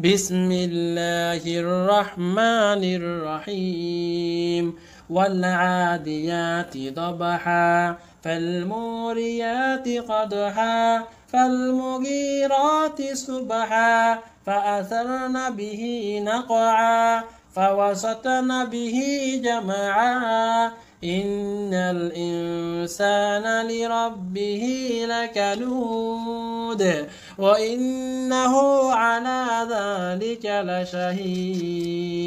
بسم الله الرحمن الرحيم والعاديات ضبحا فالموريات قدحا فالمغيرات سبحا فأثرن به نقعا. فوسطن به جمعا. إن الإنسان لربه لكنود وإنه على ذلك لشهيد.